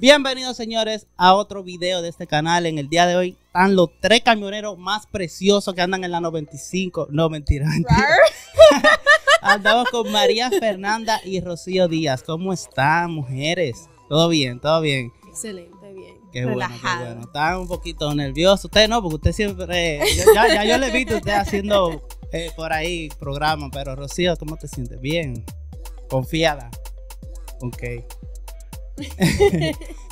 Bienvenidos señores a otro video de este canal. En el día de hoy están los tres camioneros más preciosos que andan en la 95. No, mentira. mentira. Andamos con María Fernanda y Rocío Díaz. ¿Cómo están, mujeres? Todo bien, todo bien. Excelente, bien. Qué bueno, qué Relajado. bueno. Están un poquito nerviosos. Usted no, porque usted siempre. ya, ya yo le he visto usted haciendo eh, por ahí programas, pero Rocío, ¿cómo te sientes? Bien. Confiada. Ok.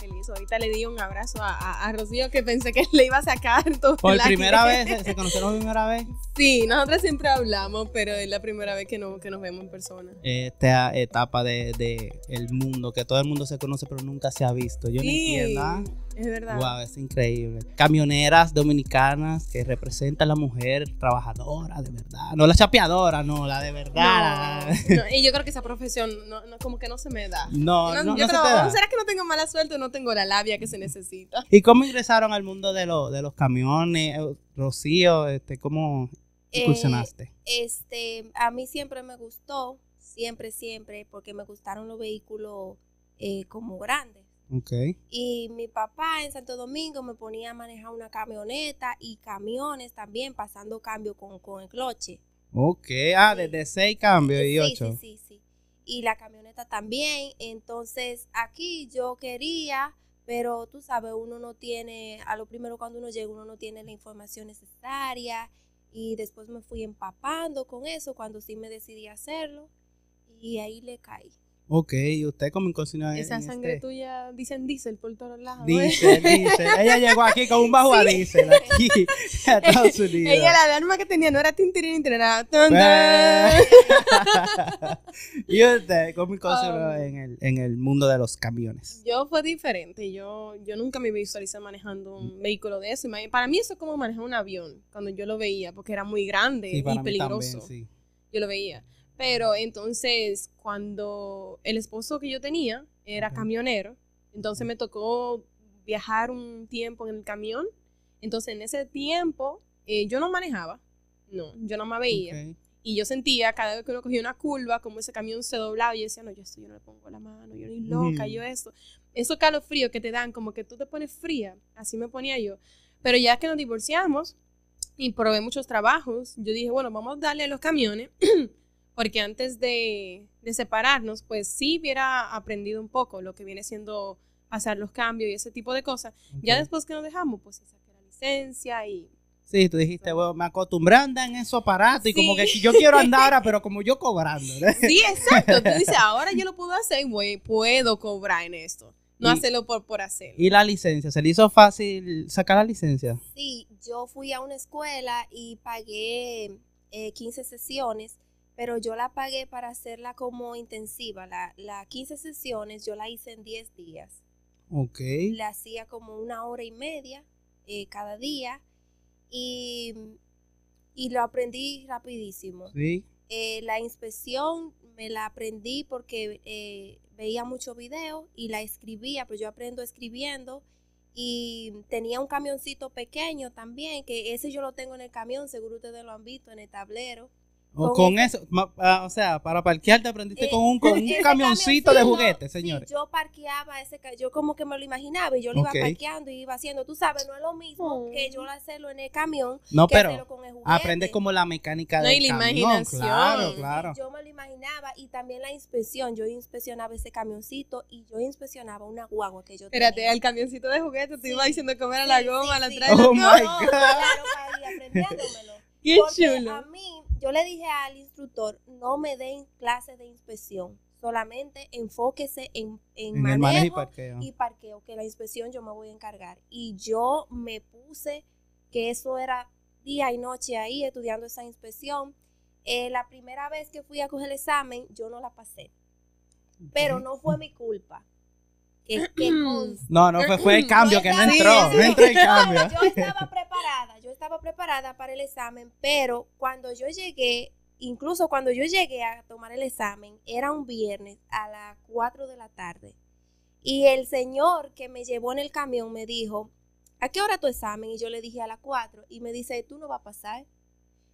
Feliz. Ahorita le di un abrazo a, a- a Rocío que pensé que le iba a sacar todo. Por la- primera vez, ¿se, se conocieron por primera vez? Sí, nosotros siempre hablamos, pero es la primera vez que, no, que nos vemos en persona. Esta etapa de, de el mundo, que todo el mundo se conoce, pero nunca se ha visto. Yo no entiendo. ¿ah? Es verdad. Wow, es increíble. Camioneras dominicanas que representan a la mujer trabajadora, de verdad. No la chapeadora, no, la de verdad. No, no, y yo creo que esa profesión no, como que no se me da. No, no, no, yo se te da. ¿será que no tengo mala suerte o no tengo la labia que se necesita? ¿Y cómo ingresaron al mundo de, lo- de los camiones? Eh, Rocío, este, ¿cómo Eh, incursionaste? Este, a mí siempre me gustó, siempre, siempre, porque me gustaron los vehículos eh, como grandes. Ok. Y mi papá en Santo Domingo me ponía a manejar una camioneta y camiones también, pasando cambio con, con el cloche. Ok, ah, desde seis cambios y ocho. sí, sí, sí. Y la camioneta también. Entonces, aquí yo quería, pero tú sabes, uno no tiene, a lo primero cuando uno llega, uno no tiene la información necesaria. Y después me fui empapando con eso cuando sí me decidí hacerlo. Y ahí le caí. Ok, ¿y usted cómo incursionó en Esa sangre este? tuya dicen diésel por todos lados. ¿eh? Dice, dice. Ella llegó aquí con un bajo a diésel, aquí, a Estados Unidos. Ella la alarma que tenía no era tintirín, era tan. ¿Y usted cómo incursionó Um, en, el, en el mundo de los camiones? Yo fue diferente. Yo, yo nunca me visualicé manejando un vehículo de eso. Para mí eso es como manejar un avión cuando yo lo veía, porque era muy grande Sí, y peligroso. también, sí. Yo lo veía. Pero entonces, cuando el esposo que yo tenía era camionero, entonces me tocó viajar un tiempo en el camión. Entonces, en ese tiempo, eh, yo no manejaba. No, yo no me veía. Y yo sentía cada vez que uno cogía una curva, como ese camión se doblaba, y yo decía, no, yo esto yo no le pongo la mano, yo ni loca, Ujú. yo eso. Esos calofríos que te dan, como que tú te pones fría, así me ponía yo. Pero ya que nos divorciamos y probé muchos trabajos, yo dije, bueno, vamos a darle a los camiones, porque antes de, de separarnos, pues sí hubiera aprendido un poco lo que viene siendo hacer los cambios y ese tipo de cosas. Ya Ok. después que nos dejamos, pues sí saqué la licencia y Sí, tú dijiste, bueno, me acostumbré a andar en esos aparatos y como Sí. que yo quiero andar ahora, pero como yo cobrando. ¿no? Sí, exacto. Tú dices, ahora yo lo puedo hacer, güey, puedo cobrar en esto. No Y- hacerlo por, por hacerlo. ¿Y la licencia? ¿Se le hizo fácil sacar la licencia? Sí, yo fui a una escuela y pagué eh, 15 sesiones, pero yo la pagué para hacerla como intensiva. La, la 15 sesiones yo la hice en 10 días. Ok. La hacía como una hora y media eh, cada día y, y lo aprendí rapidísimo. Sí. Eh, la inspección me la aprendí porque eh, veía mucho video y la escribía, pues yo aprendo escribiendo y tenía un camioncito pequeño también, que ese yo lo tengo en el camión, seguro ustedes lo han visto en el tablero. O Con con eso, ma- ah, o sea, para parquear te aprendiste Eh, con un, con un camioncito de juguete, sí, señores. yo parqueaba ese, yo como que me lo imaginaba y yo lo iba parqueando y iba haciendo, tú sabes, no es lo mismo Oh. que yo hacerlo en el camión No, que pero hacerlo con el juguete. aprendes como la mecánica No, del y la camión. imaginación. Claro, claro. Yo me lo imaginaba y también la inspección. Yo inspeccionaba ese camioncito y yo inspeccionaba una guagua que yo Espérate, tenía. al camioncito de juguete te Sí. iba diciendo comer a Sí, la sí, goma, la sí. trae. Oh la- my No, God. Claro, para ir aprendiéndomelo. Qué Porque chulo. a mí, yo le dije al instructor, no me den clases de inspección. Solamente enfóquese en, en, manejo y parqueo. y parqueo, que la inspección yo me voy a encargar. Y yo me puse que eso era día y noche ahí estudiando esa inspección. Eh, la primera vez que fui a coger el examen, yo no la pasé. Pero no fue mi culpa. Que. No, no, fue, fue el cambio que no entró. Sí, No entró el cambio. yo estaba preparada, estaba preparada para el examen, pero cuando yo llegué, incluso cuando yo llegué a tomar el examen, era un viernes a las 4 de la tarde. Y el señor que me llevó en el camión me dijo, ¿a qué hora tu examen? Y yo le dije a las 4. Y me dice, tú no vas a pasar.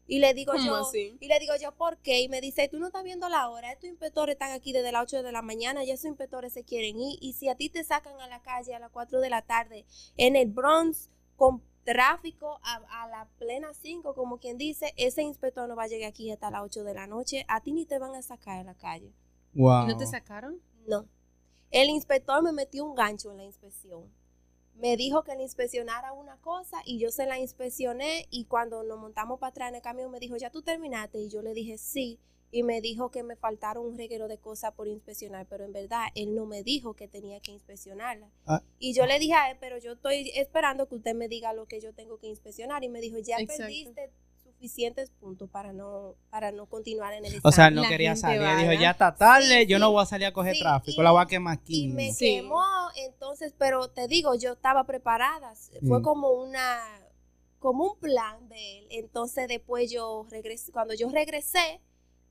Y le digo ¿Cómo yo, así? y le digo yo, ¿por qué? Y me dice, tú no estás viendo la hora, estos inspectores están aquí desde las 8 de la mañana, ya esos inspectores se quieren ir. Y si a ti te sacan a la calle a las 4 de la tarde en el Bronx con tráfico a, a la plena 5, como quien dice, ese inspector no va a llegar aquí hasta las 8 de la noche, a ti ni te van a sacar a la calle. Wow. ¿Y no te sacaron? No. El inspector me metió un gancho en la inspección. Me dijo que le inspeccionara una cosa y yo se la inspeccioné y cuando nos montamos para atrás en el camión me dijo, ¿ya tú terminaste? Y yo le dije, sí. Y me dijo que me faltaron un reguero de cosas por inspeccionar, pero en verdad él no me dijo que tenía que inspeccionarla. Ah. Y yo le dije a él, pero yo estoy esperando que usted me diga lo que yo tengo que inspeccionar. Y me dijo, ya Exacto. perdiste suficientes puntos para no, para no continuar en el O sea, examen". él no La quería salir. Dijo, ya está tarde, Sí, yo sí. no voy a salir a coger Sí, tráfico, y- la voy a quemar aquí. Y me Sí. quemó, entonces, pero te digo, yo estaba preparada. Fue Mm. como una, como un plan de él. Entonces después yo regresé, cuando yo regresé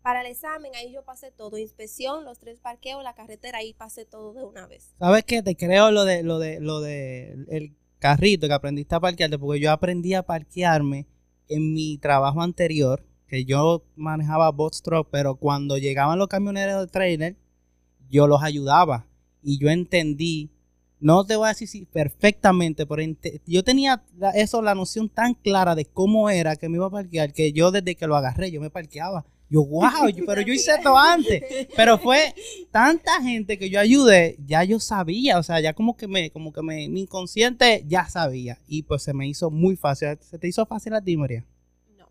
para el examen, ahí yo pasé todo, inspección, los tres parqueos, la carretera, ahí pasé todo de una vez. ¿Sabes qué? Te creo lo de lo de lo de el carrito que aprendiste a parquearte, porque yo aprendí a parquearme en mi trabajo anterior, que yo manejaba truck, pero cuando llegaban los camioneros de trailer, yo los ayudaba y yo entendí, no te voy a decir si perfectamente, pero yo tenía eso, la noción tan clara de cómo era que me iba a parquear, que yo desde que lo agarré, yo me parqueaba. Yo, wow, pero yo hice esto antes. Pero fue tanta gente que yo ayudé, ya yo sabía, o sea, ya como que me, como que me, mi inconsciente ya sabía. Y pues se me hizo muy fácil. ¿Se te hizo fácil a ti, María? No,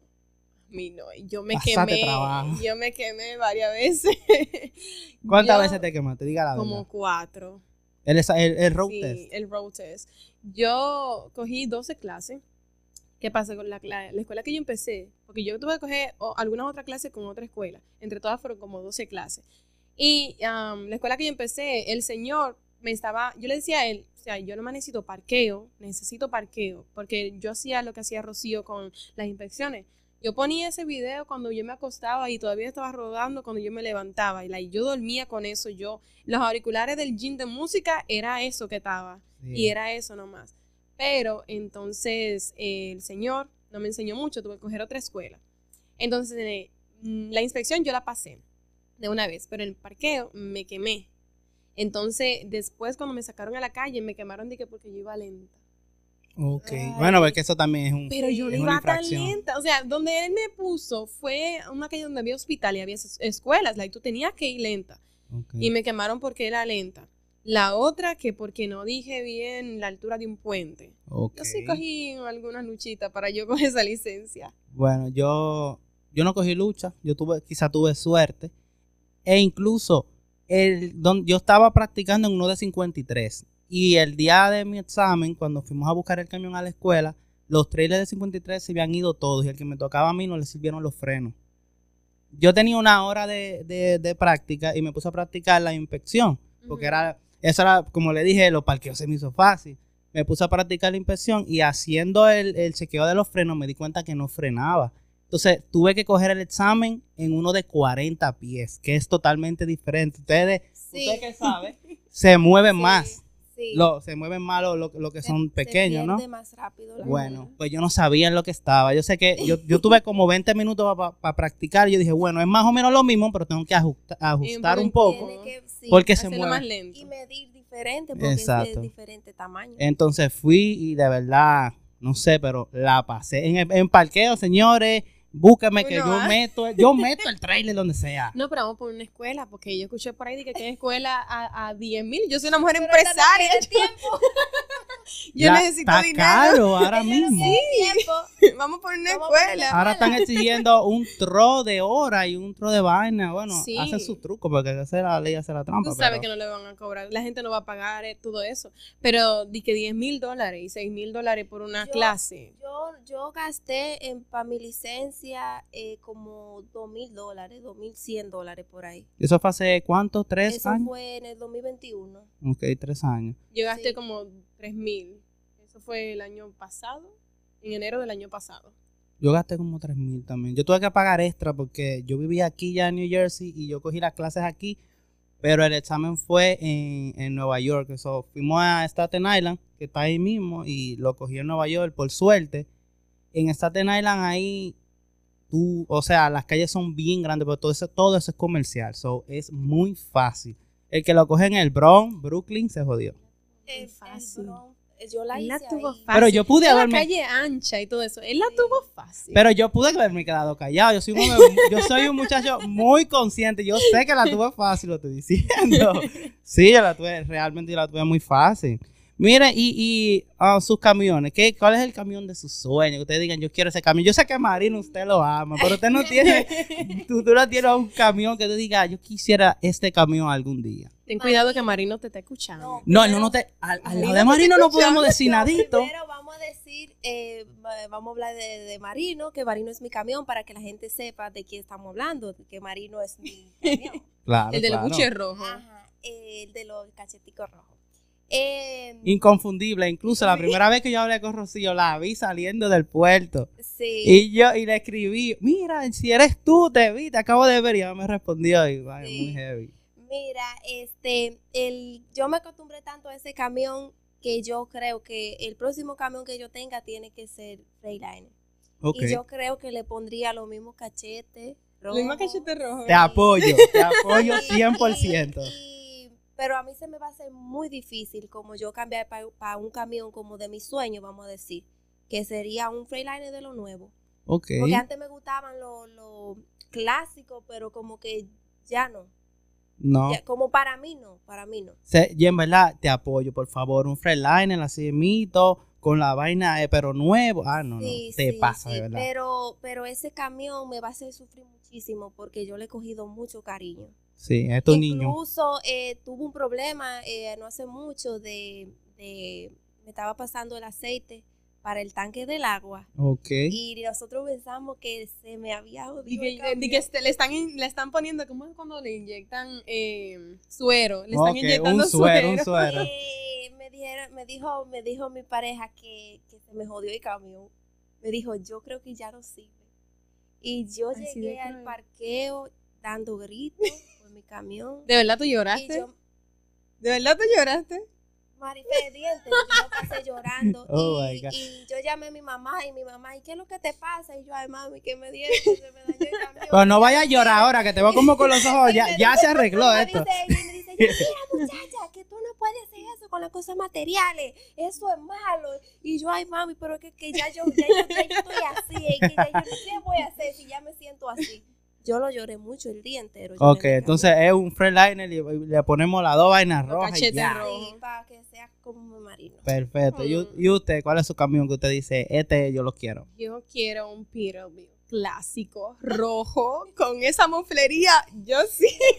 mí no. Yo me Pásate quemé. trabajo. Yo me quemé varias veces. ¿Cuántas Yo- veces te quemaste? Diga la Como verdad. cuatro. El, el, el road Sí, test. el road test. Yo cogí 12 clases. ¿Qué pasa con la, cla- la escuela que yo empecé? Porque yo tuve que coger o- algunas otras clases con otra escuela. Entre todas fueron como 12 clases. Y la escuela que yo empecé, el señor me estaba, yo le decía a él, o sea, yo no me necesito parqueo, necesito parqueo, porque yo hacía lo que hacía Rocío con las inspecciones. Yo ponía ese video cuando yo me acostaba y todavía estaba rodando cuando yo me levantaba. Y like, yo dormía con eso. Yo, los auriculares del gym de música era eso que estaba. Y era eso nomás. Pero entonces eh, el señor no me enseñó mucho, tuve que coger otra escuela. Entonces eh, mm, la inspección yo la pasé de una vez, pero en el parqueo me quemé. Entonces después cuando me sacaron a la calle me quemaron de que porque yo iba lenta. Ok. Ay. Bueno, porque eso también es un. Pero yo no iba tan lenta. O sea, donde él me puso fue una calle donde había hospital y había es- escuelas. Like, tú tenías que ir lenta. Y me quemaron porque era lenta. La otra que porque no dije bien la altura de un puente. Ok. Yo sí cogí algunas luchitas para yo coger esa licencia. Bueno, yo, yo no cogí lucha, yo tuve, quizá tuve suerte. E incluso el, don- yo estaba practicando en uno de 53. Y el día de mi examen, cuando fuimos a buscar el camión a la escuela, los trailers de 53 se habían ido todos. Y el que me tocaba a mí no le sirvieron los frenos. Yo tenía una hora de, de- de práctica y me puse a practicar la inspección. Porque era, eso era, como le dije, los parqueos se me hizo fácil. Me puse a practicar la inspección y haciendo el, el chequeo de los frenos me di cuenta que no frenaba. Entonces tuve que coger el examen en uno de 40 pies, que es totalmente diferente. Ustedes, Sí. usted que sabe, se mueven Sí, más. Sí. Lo, se mueven más lo, lo- lo que Se- son se pequeños, ¿no? pierde más rápido la Bueno, pues yo no sabía en lo que estaba. Yo sé que yo, yo tuve como 20 minutos para practicar. Y yo dije, bueno, es más o menos lo mismo, pero tengo que ajusta- ajustar un poco. Tiene que- sí, Porque se Hacerlo más mueve. lento. y medir diferente porque es Exacto. de diferente tamaño. Entonces fui y de verdad, no sé, pero la pasé. En, el- en parqueo, señores, búsqueme que yo meto, yo meto el trailer donde sea. No, pero vamos por una escuela, porque yo escuché por ahí de que hay escuela a, a 10 mil. Yo soy una mujer Pero empresaria. tiempo. Yo Ya necesito está dinero. caro ahora mismo. tiempo. Vamos por una Vamos por escuela. Ahora están exigiendo un tro de hora y un tro de vaina. Bueno, Sí. hacen su truco porque hacer la ley hace la trampa. Tú sabes pero- que no le van a cobrar. La gente no va a pagar eh, todo eso. Pero di que 10 mil dólares y 6 mil dólares por una Yo- clase. Yo, yo gasté en para mi licencia eh, como dos mil dólares, dos mil cien dólares por ahí. ¿Eso fue hace cuánto? ¿Tres Eso años? fue en el 2021. Ok, tres años. Yo gasté Sí. como 3 mil. Eso fue el año pasado. En enero del año pasado. Yo gasté como tres mil también. Yo tuve que pagar extra porque yo vivía aquí ya en New Jersey y yo cogí las clases aquí, pero el examen fue en, en Nueva York. Eso, fuimos a Staten Island, que está ahí mismo, y lo cogí en Nueva York, por suerte. En Staten Island ahí tú, o sea, las calles son bien grandes, pero todo eso, todo eso es comercial, so es muy fácil. El que lo coge en el Bronx, Brooklyn, se jodió. El, el fácil. Bronx, yo la Él la hice tuvo ahí. fácil. Pero yo pude En la haberme, calle ancha y todo eso. Él la tuvo fácil. pero yo pude haberme quedado callado. Yo soy, un, hombre- yo soy un muchacho muy consciente. Yo sé que la tuve fácil, lo estoy diciendo. Sí, yo la tuve, realmente yo la tuve muy fácil. Mire, y, y ah, sus camiones, ¿qué, ¿cuál es el camión de sus sueños? Que ustedes digan, yo quiero ese camión. Yo sé que Marino usted lo ama, pero usted no tiene, tú, tú no tienes un camión que te diga, yo quisiera este camión algún día. Ten cuidado que Marino te está escuchando. No, no, no te, al, al lado de Marino no podemos decir nadito. Primero vamos a decir, eh, va- vamos a hablar de, de Marino, que Marino es mi camión para que la gente sepa de quién estamos hablando, que Marino es mi camión. Claro, El de los claro. buches rojos. Ajá, el de los cacheticos rojos. Eh, Inconfundible. Incluso la primera vez que yo hablé con Rocío, la vi saliendo del puerto. sí. Y yo, y le escribí, mira, si eres tú, te vi, te acabo de ver. Y ella me respondió, y vaya, Sí. muy heavy. Mira, este, el, yo me acostumbré tanto a ese camión que yo creo que el próximo camión que yo tenga tiene que ser Freightliner. Ok. Y yo creo que le pondría los mismos cachetes. Lo mismo rojos. cachete rojo. Te apoyo, te apoyo Y- 100%. y- pero a mí se me va a hacer muy difícil como yo cambiar para un camión como de mis sueños, vamos a decir, que sería un Freightliner de lo nuevo. Porque antes me gustaban los lo clásicos, pero como que ya no. No. Ya- como para mí no, para mí no. Se- y en verdad, te apoyo, por favor. Un freeliner así mito, con la vaina, eh, pero nuevo. Ah, no, no. Te sí, pasa, sí, de verdad. Pero, pero ese camión me va a hacer sufrir muchísimo porque yo le he cogido mucho cariño. Sí, es tu niño. Incluso eh, tuve un problema eh, no hace mucho de, de- me estaba pasando el aceite para el tanque del agua Ok. y nosotros pensamos que se me había Di jodido que, el di camión. que este- le, están, in- le están poniendo, como es cuando le inyectan eh, suero? Le están Ok, inyectando un suero, un suero. suero. Eh, me dijeron, me dijo, me dijo mi pareja que, que se me jodió el camión. Me dijo, yo creo que ya no sirve. Y yo Así llegué al parqueo dando gritos mi camión. ¿De verdad tú Y lloraste? yo, ¿De verdad tú lloraste? Marife de dientes, yo pasé llorando. Oh, y, yo llamé a mi mamá y mi mamá, ¿y qué es lo que te pasa? Y yo, ay mami, que me dieron, se me dañó el camión. Pero no vayas a llorar ahora, que te veo como con los ojos. Ya, ya se arregló esto. dice ella, y me dice, ella, mira muchacha, que tú no puedes hacer eso con las cosas materiales, eso es malo. Y yo, ay mami, pero es que, que ya, yo, ya, yo, ya yo estoy así, es que ya yo, ¿qué voy a hacer si ya me siento así? Yo lo lloré mucho el día entero. Ok, entonces es un freeliner y le ponemos las dos vainas Los rojas y ya. Sí, para que sea como marino. Perfecto. ¿Y, Mm. y usted, cuál es su camión que usted dice, este yo lo quiero? Yo quiero un Peterbilt clásico, rojo, con esa moflería. Yo sí.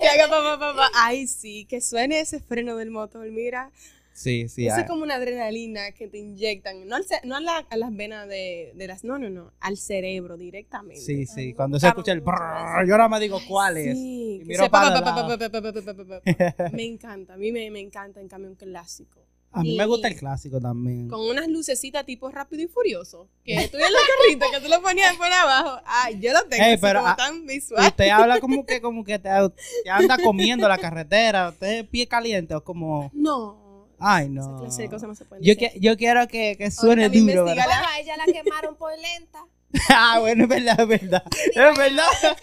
Que haga pa, pa, pa, pa. Ay, sí, que suene ese freno del motor, mira. Sí, sí. Eso ah, es como una adrenalina que te inyectan, no, al no a, la- a las venas de, de las, no, no, no, al cerebro directamente. Sí, sí. Cuando se escucha el brrr, yo ahora me digo cuál es. Sí, Y miro para. Me encanta, a mí me, me encanta en camión clásico. A mí me gusta el clásico también. Con unas lucecitas tipo rápido y furioso. Que tú en la carrita, que tú lo ponías por abajo. Ay, yo lo tengo pero, como ah, tan visual. Usted habla como que como que te, te anda comiendo la carretera. Usted es pie caliente o como... No. Ay, Esa no. clase de cosas no se pueden Yo, decir. que, yo quiero que, que suene duro. Bueno, a ella la quemaron por lenta. ah, bueno, es verdad, es verdad. Es verdad.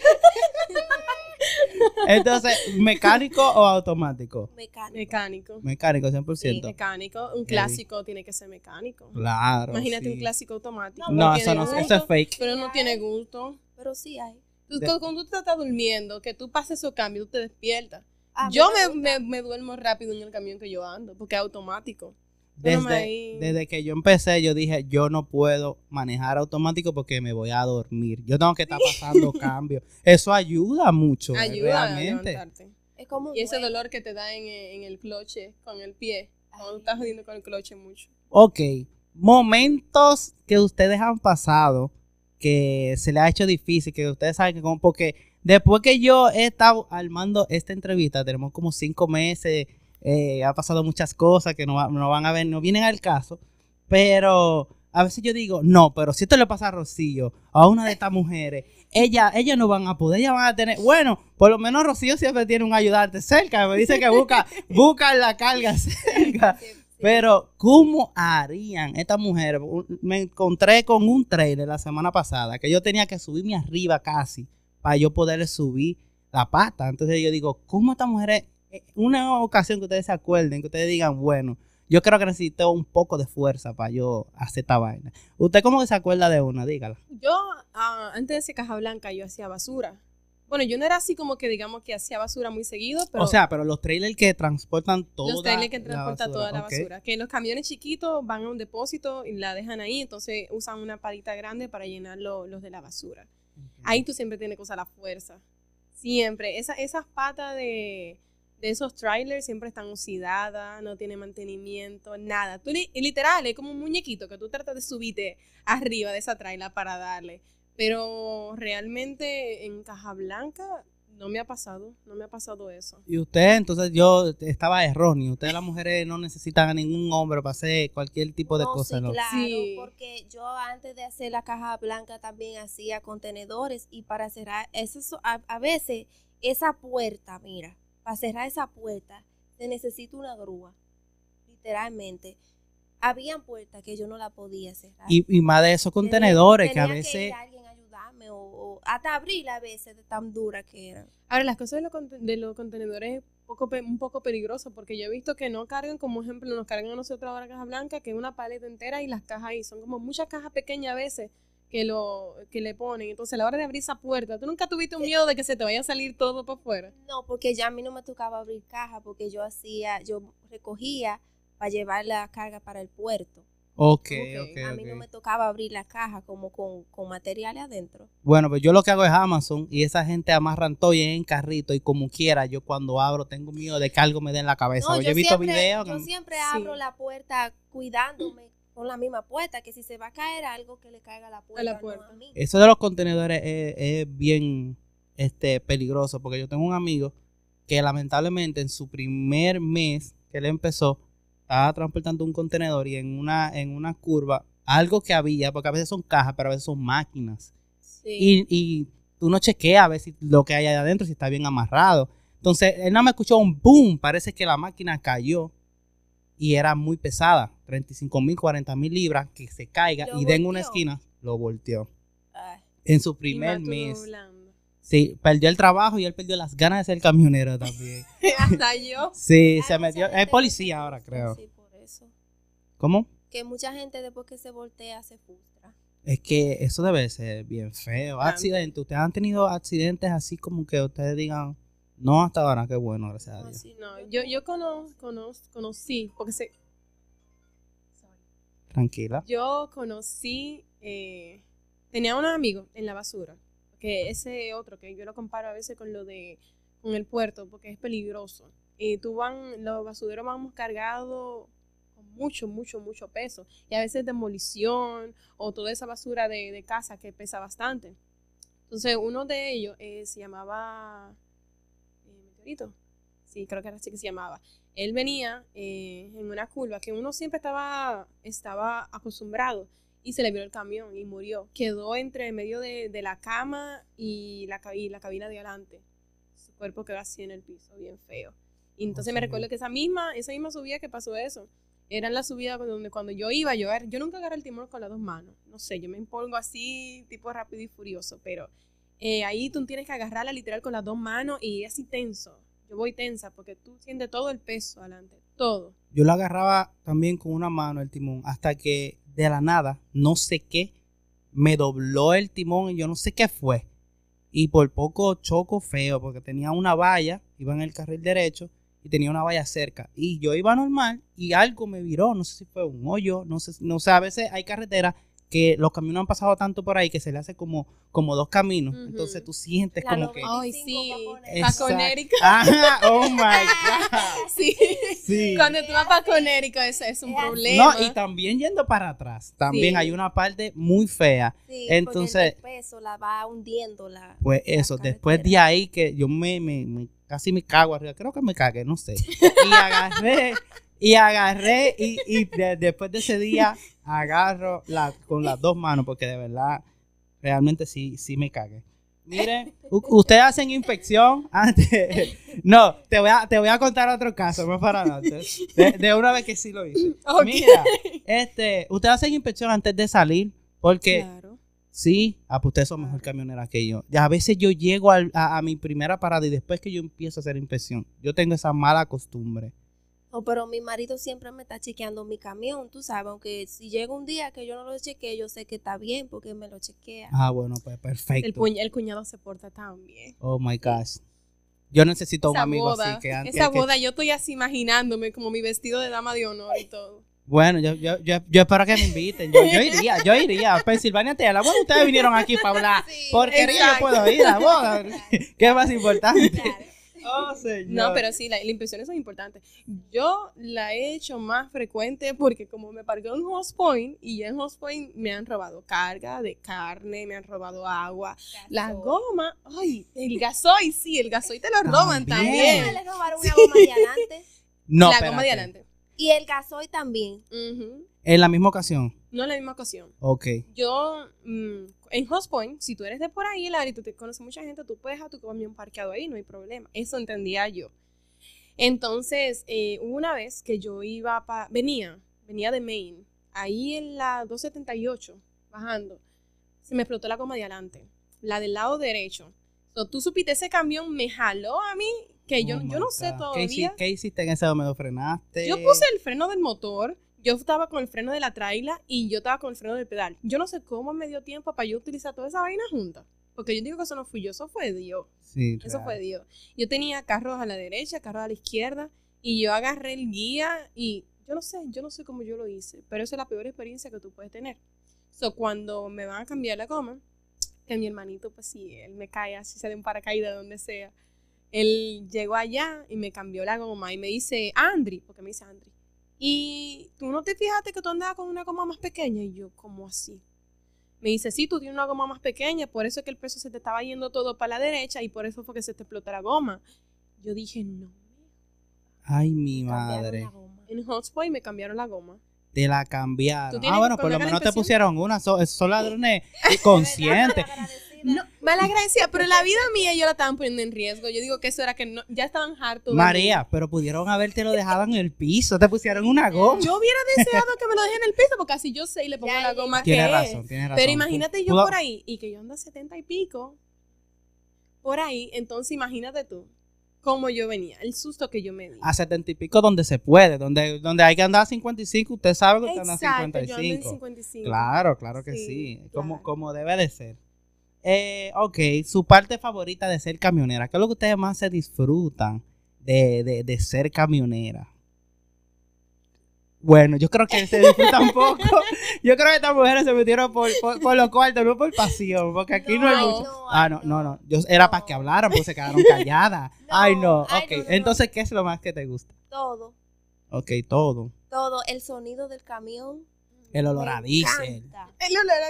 Entonces, ¿mecánico o automático? Mecánico. Mecánico. Mecánico, Sí, 100%. mecánico. Un clásico tiene que ser mecánico. Claro. Imagínate sí. un clásico automático. No, eso no, gusto, eso es fake. Pero no tiene gusto. Pero sí hay. Tú- De- Cuando tú te estás durmiendo, que tú pases esos cambios, tú te despiertas. A Yo me me, duermo rápido en el camión que yo ando, porque es automático. Desde, desde que yo empecé, yo dije, yo no puedo manejar automático porque me voy a dormir. Yo tengo que estar pasando cambios. Eso ayuda mucho, Ayuda a realmente. levantarte. Es como Y ese dolor que te da en, en el cloche, con el pie, cuando estás jodiendo con el cloche mucho. Ok, momentos que ustedes han pasado que se les ha hecho difícil, que ustedes saben que como, porque después que yo he estado armando esta entrevista, tenemos como cinco meses, eh, ha pasado muchas cosas que no, no van a ver, no vienen al caso, pero a veces yo digo, no, pero si esto le pasa a Rocío, a una de estas mujeres, ella, ellas no van a poder, ellas van a tener, bueno, por lo menos Rocío siempre tiene un ayudante cerca, me dice que busca, busca la carga cerca. Pero, ¿cómo harían estas mujeres? Me encontré con un trailer la semana pasada que yo tenía que subirme arriba casi para yo poderle subir la pata. Entonces yo digo, ¿cómo estas mujeres, eh, una ocasión que ustedes se acuerden, que ustedes digan, bueno, yo creo que necesito un poco de fuerza para yo hacer esta vaina. ¿Usted cómo que se acuerda de una? Dígala. Yo, ah, antes de ese caja blanca, yo hacía basura. Bueno, yo no era así como que digamos que hacía basura muy seguido, pero o sea, pero los trailers que transportan toda los trailers que transportan toda la basura. Que los camiones chiquitos van a un depósito y la dejan ahí, entonces usan una palita grande para llenar lo- los de la basura. Ahí tú siempre tienes que usar la fuerza. Siempre. Esa, esas patas de, de esos trailers siempre están oxidadas, no tienen mantenimiento, nada. Tú li- literal, es como un muñequito que tú tratas de subirte arriba de esa trailer para darle. Pero realmente en Caja Blanca no me ha pasado, no me ha pasado eso. Y usted, entonces yo estaba erróneo. Ustedes las mujeres no necesitan a ningún hombre para hacer cualquier tipo de No, cosa, sí, ¿no? claro, Sí. porque yo antes de hacer la caja blanca también hacía contenedores y para cerrar, eso, es- a, a veces esa puerta, mira, para cerrar esa puerta se necesita una grúa, literalmente. Habían puertas que yo no la podía cerrar. Y, y más de esos Tenía- contenedores que a veces alguien a ayudarme o, o hasta abrirla a veces de tan dura que era. Ahora, las cosas de, los de los contenedores es poco, un poco peligroso porque yo he visto que no cargan, como ejemplo, nos cargan a nosotros ahora caja blanca, que es una paleta entera y las cajas ahí son como muchas cajas pequeñas a veces que lo que le ponen. Entonces, a la hora de abrir esa puerta, ¿tú nunca tuviste un miedo de que se te vaya a salir todo por fuera? No, porque ya a mí no me tocaba abrir caja porque yo hacía, yo recogía para llevar la carga para el puerto. Ok, Ok, ok, a mí no me tocaba abrir la caja como con, con materiales adentro. Bueno, pues yo lo que hago es Amazon y esa gente amarran todo y en carrito y como quiera, yo cuando abro tengo miedo de que algo me dé en la cabeza. No, yo, yo, he visto siempre, videos yo que- siempre Sí. abro la puerta cuidándome con la misma puerta, que si se va a caer algo que le caiga a la puerta, no puerta. a mí. Eso de los contenedores es, es bien este, peligroso porque yo tengo un amigo que lamentablemente en su primer mes que él empezó, estaba transportando un contenedor y en una, en una curva, algo que había, porque a veces son cajas, pero a veces son máquinas. Sí. Y, y tú no chequeas a ver si lo que hay ahí adentro, si está bien amarrado. Entonces, él nada me escuchó un boom, parece que la máquina cayó y era muy pesada, 35 mil, 40 mil libras, que se caiga Lo y de en una esquina lo volteó. Ay, En su primer más mes. Sí, perdió el trabajo y él perdió las ganas de ser camionero también. Hasta yo. Sí, se metió. Es policía ahora, creo. Sí, por eso. ¿Cómo? Que mucha gente después que se voltea se frustra. Es que eso debe ser bien feo. Bastante. Accidentes. ¿Ustedes han tenido accidentes así como que ustedes digan, no hasta ahora, qué bueno, gracias a No, Dios? sí, No, yo, yo cono- cono- conocí, porque se... Sorry. Tranquila. Yo conocí, eh, tenía unos amigos en la basura, que ese otro, que yo lo comparo a veces con lo de, con el puerto, porque es peligroso. Y tú van, los basureros vamos cargados con mucho, mucho, mucho peso. Y a veces demolición o toda esa basura de, de casa que pesa bastante. Entonces, uno de ellos eh, se llamaba eh, Meteorito. Sí, creo que era así que se llamaba él venía eh, en una curva que uno siempre estaba, estaba acostumbrado y se le vio el camión y murió. Quedó entre medio de, de la cama y la, y la cabina de adelante. Su cuerpo quedó así en el piso, bien feo. Y entonces me sí. recuerdo que esa misma, esa misma subida que pasó eso, era la subida donde cuando yo iba, yo, yo nunca agarré el timón con las dos manos. No sé, yo me impongo así, tipo rápido y furioso, pero eh, ahí tú tienes que agarrarla literal con las dos manos y así tenso. Yo voy tensa porque tú sientes todo el peso adelante, todo. Yo lo agarraba también con una mano el timón hasta que de la nada, no sé qué, me dobló el timón y yo no sé qué fue. Y por poco choco feo porque tenía una valla, iba en el carril derecho y tenía una valla cerca. Y yo iba normal y algo me viró, no sé si fue un hoyo, no sé, no sé, a veces hay carreteras que los caminos han pasado tanto por ahí que se le hace como, como dos caminos. Entonces tú sientes La como que... 95 Ay, sí. pa' poner. Exacto. Pa' Conérico. Ajá, oh my God. Sí. Sí. Cuando tú vas para Conérico, eso es un problema. No, y también yendo para atrás, también Sí. hay una parte muy fea. Sí, Entonces- porque el peso la va hundiendo la. Pues la eso, después de ahí que yo me, me- me- casi me cago arriba, creo que me cagué, no sé. Y agarré, y agarré, y, y de- después de ese día agarro la, con las dos manos, porque de verdad, realmente sí, sí me cagué. Mire, u- ustedes hacen inspección antes. No, te voy a, te voy a contar otro caso más para adelante. De, de una vez que sí lo hice. Ok. Mira, este, ustedes hacen inspección antes de salir porque Claro. sí, ah, pues ustedes son mejor camionera que yo. Ya a veces yo llego al- a, a mi primera parada y después que yo empiezo a hacer inspección, yo tengo esa mala costumbre. No, pero mi marido siempre me está chequeando mi camión, tú sabes, aunque si llega un día que yo no lo chequeé, yo sé que está bien porque me lo chequea. Ah, bueno, pues El, perfecto. puñ- el cuñado se porta tan bien. Oh my gosh. Yo necesito un amigo boda, así que antes. esa que- boda, yo estoy así imaginándome como mi vestido de dama de honor y todo. Bueno, yo, yo, yo, yo espero que me inviten. Yo, yo iría, yo iría a Pensilvania Tela. Bueno, ustedes vinieron aquí para hablar. Sí, Porquería, yo puedo ir a la boda. ¿Qué es más importante? Claro. Oh, señor. No, pero sí, la- las impresiones son importantes. Yo la he hecho más frecuente porque como me parqué en Host Point y ya en Host Point me han robado carga de carne, me han robado agua, la goma, ay, el gasoil, sí, el gasoil te lo roban También. Me le robaron una goma de adelante No, la espérate. goma de adelante. y el gasoil también. En la misma ocasión. No en la misma ocasión. Ok. Yo, mm, en Host Point, si tú eres de por ahí, Larry, y tú te conoces mucha gente, tú puedes dejar tu camión parqueado ahí, no hay problema. Eso entendía yo. Entonces, eh, una vez que yo iba, pa- venía, venía de Maine, ahí en la 278, bajando, se me explotó la goma de adelante, la del lado derecho. So, tú supiste, ese camión me jaló a mí, que yo, Oh yo no sé God. ¿Qué, todavía. hici- qué hiciste en ese momento? ¿Frenaste? Yo puse el freno del motor, yo estaba con el freno de la traila y yo estaba con el freno del pedal. Yo no sé cómo me dio tiempo para yo utilizar toda esa vaina junta. Porque yo digo que eso no fui yo, eso fue Dios. Sí, Eso real. fue Dios. Yo tenía carros a la derecha, carros a la izquierda y yo agarré el guía y yo no sé, yo no sé cómo yo lo hice, pero esa es la peor experiencia que tú puedes tener. So, cuando me van a cambiar la goma, que mi hermanito, pues sí, él me cae así, se de un paracaídas, donde sea. Él llegó allá y me cambió la goma y me dice, Andri, porque me dice Andri, y tú no te fijaste que tú andabas con una goma más pequeña y yo, ¿cómo así? Me dice, sí, tú tienes una goma más pequeña, por eso es que el peso se te estaba yendo todo para la derecha y por eso fue que se te explotó la goma. Yo dije, no. Ay, mi madre. En Hotspot me cambiaron la goma. Te la ¿Tú cambiaron. Ah, bueno, por lo menos te pusieron una. so- son ladrones conscientes. No, mala gracia, pero la vida mía yo la estaban poniendo en riesgo. Yo digo que eso era que no, ya estaban hartos. María, pero pudieron habértelo dejado en el piso. Te pusieron una goma. Yo hubiera deseado que me lo dejen en el piso porque así yo sé y le pongo Ya, la goma es. razón, tienes razón. Pero imagínate yo por ahí y que yo ando a 70 y pico por ahí, entonces imagínate tú cómo yo venía, el susto que yo me di. A setenta y pico donde se puede, donde, donde hay que andar a 55, usted sabe que usted anda a Exacto, yo ando en 55. 55. Claro, claro que Sí, sí, Como, como debe de ser. Eh, ok, su parte favorita de ser camionera, ¿qué es lo que ustedes más se disfrutan de, de, de ser camionera? Bueno, yo creo que se disfruta un poco. Yo creo que estas mujeres se metieron por, por, por lo cuarto, no por pasión, porque aquí no, hay mucho. no, ah, no, no. no. Yo, era No. para que hablaran, pues se quedaron calladas. ay, no. ay, Ok, entonces, ¿qué es lo más que te gusta? Todo, Ok, todo. todo. El sonido del camión. El olor me a diésel.